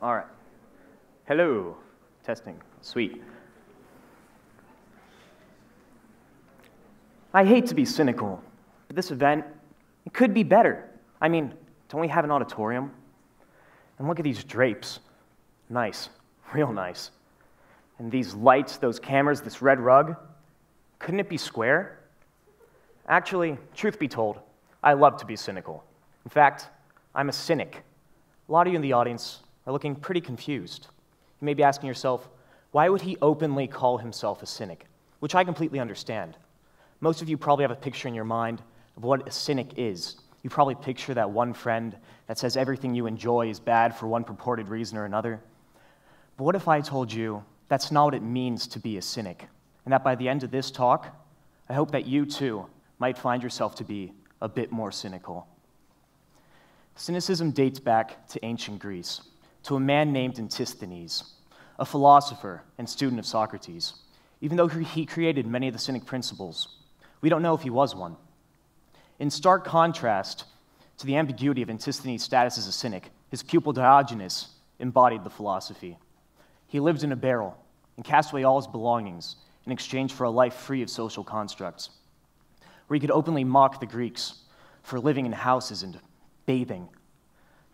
All right. Hello. Testing. Sweet. I hate to be cynical, but this event, it could be better. I mean, don't we have an auditorium? And look at these drapes. Nice. Real nice. And these lights, those cameras, this red rug. Couldn't it be square? Actually, truth be told, I love to be cynical. In fact, I'm a cynic. A lot of you in the audience are looking pretty confused. You may be asking yourself, why would he openly call himself a cynic? Which I completely understand. Most of you probably have a picture in your mind of what a cynic is. You probably picture that one friend that says everything you enjoy is bad for one purported reason or another. But what if I told you that's not what it means to be a cynic? And that by the end of this talk, I hope that you too might find yourself to be a bit more cynical. Cynicism dates back to ancient Greece, to a man named Antisthenes, a philosopher and student of Socrates. Even though he created many of the cynic principles, we don't know if he was one. In stark contrast to the ambiguity of Antisthenes' status as a cynic, his pupil Diogenes embodied the philosophy. He lived in a barrel and cast away all his belongings in exchange for a life free of social constructs, where he could openly mock the Greeks for living in houses and bathing.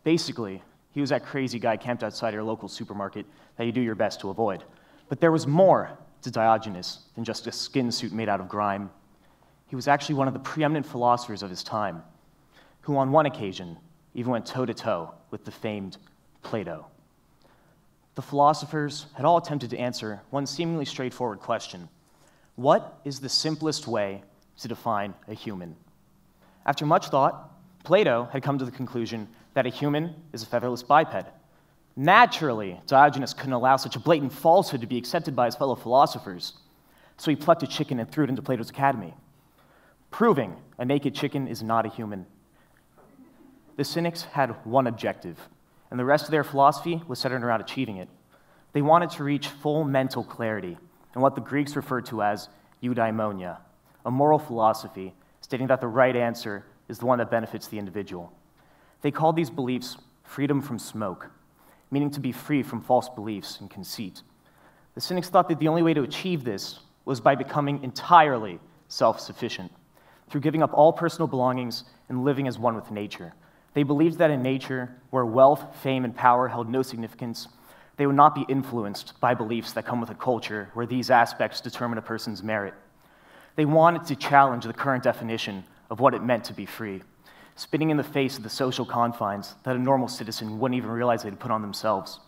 Basically, he was that crazy guy camped outside your local supermarket that you do your best to avoid. But there was more to Diogenes than just a skin suit made out of grime. He was actually one of the preeminent philosophers of his time, who on one occasion even went toe to toe with the famed Plato. The philosophers had all attempted to answer one seemingly straightforward question What is the simplest way to define a human? After much thought, Plato had come to the conclusion that a human is a featherless biped. Naturally, Diogenes couldn't allow such a blatant falsehood to be accepted by his fellow philosophers, so he plucked a chicken and threw it into Plato's academy, proving a naked chicken is not a human. The Cynics had one objective, and the rest of their philosophy was centered around achieving it. They wanted to reach full mental clarity in what the Greeks referred to as eudaimonia, a moral philosophy stating that the right answer is the one that benefits the individual. They called these beliefs freedom from smoke, meaning to be free from false beliefs and conceit. The Cynics thought that the only way to achieve this was by becoming entirely self sufficient, through giving up all personal belongings and living as one with nature. They believed that in nature, where wealth, fame, and power held no significance, they would not be influenced by beliefs that come with a culture where these aspects determine a person's merit. They wanted to challenge the current definition of what it meant to be free, spitting in the face of the social confines that a normal citizen wouldn't even realize they'd put on themselves.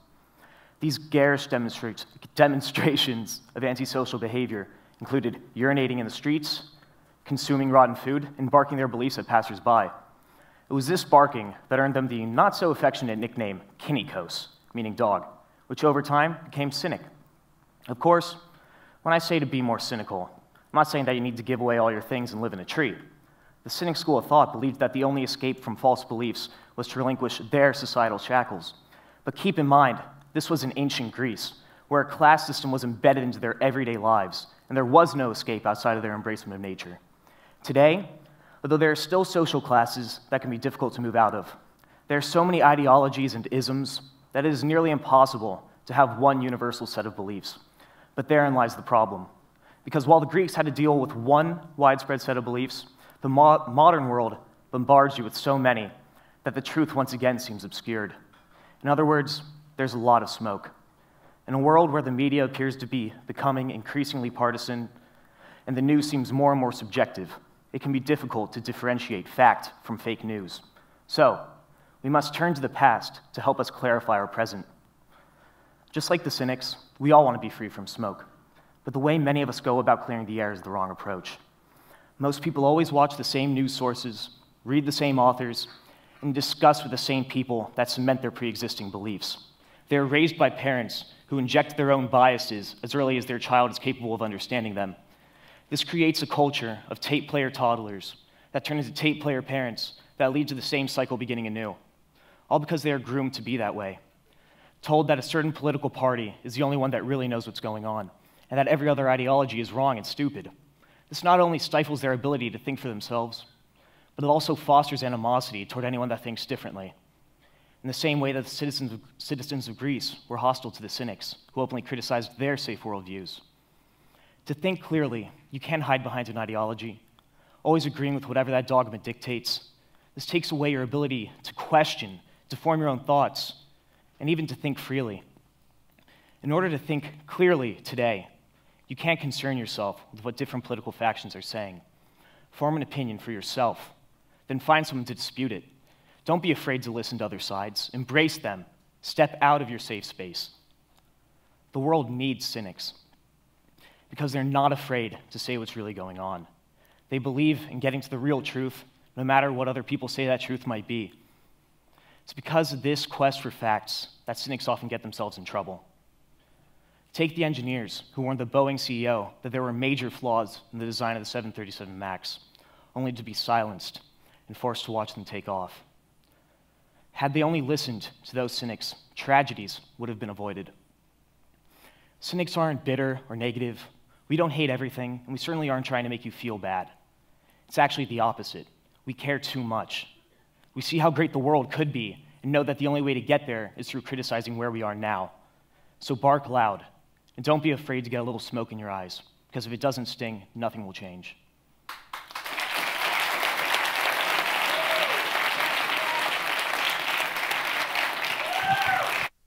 These garish demonstra- demonstrations of antisocial behavior included urinating in the streets, consuming rotten food, and barking their beliefs at passersby. It was this barking that earned them the not so affectionate nickname Kynikos, meaning dog, which over time became cynic. Of course, when I say to be more cynical, I'm not saying that you need to give away all your things and live in a tree. The Cynic school of thought believed that the only escape from false beliefs was to relinquish their societal shackles. But keep in mind, this was in ancient Greece, where a class system was embedded into their everyday lives, and there was no escape outside of their embracement of nature. Today, although there are still social classes that can be difficult to move out of, there are so many ideologies and isms that it is nearly impossible to have one universal set of beliefs. But therein lies the problem. Because while the Greeks had to deal with one widespread set of beliefs, the mo modern world bombards you with so many that the truth once again seems obscured. In other words, there's a lot of smoke. In a world where the media appears to be becoming increasingly partisan and the news seems more and more subjective, it can be difficult to differentiate fact from fake news. So, we must turn to the past to help us clarify our present. Just like the cynics, we all want to be free from smoke. But the way many of us go about clearing the air is the wrong approach. Most people always watch the same news sources, read the same authors, and discuss with the same people that cement their pre existing beliefs. They are raised by parents who inject their own biases as early as their child is capable of understanding them. This creates a culture of tape player toddlers that turn into tape player parents that lead to the same cycle beginning anew, all because they are groomed to be that way. Told that a certain political party is the only one that really knows what's going on, and that every other ideology is wrong and stupid. This not only stifles their ability to think for themselves, but it also fosters animosity toward anyone that thinks differently. in the same way that the citizens of, citizens of Greece were hostile to the Cynics, who openly criticized their safe worldviews. To think clearly, you can't hide behind an ideology, always agreeing with whatever that dogma dictates. This takes away your ability to question, to form your own thoughts, and even to think freely. In order to think clearly today, you can't concern yourself with what different political factions are saying. Form an opinion for yourself, then find someone to dispute it. Don't be afraid to listen to other sides. Embrace them. Step out of your safe space. The world needs cynics because they're not afraid to say what's really going on. They believe in getting to the real truth, no matter what other people say that truth might be. It's because of this quest for facts that cynics often get themselves in trouble. Take the engineers who warned the Boeing CEO that there were major flaws in the design of the 737 MAX, only to be silenced and forced to watch them take off. Had they only listened to those cynics, tragedies would have been avoided. Cynics aren't bitter or negative. We don't hate everything, and we certainly aren't trying to make you feel bad. It's actually the opposite. We care too much. We see how great the world could be and know that the only way to get there is through criticizing where we are now. So bark loud, and don't be afraid to get a little smoke in your eyes, because if it doesn't sting, nothing will change.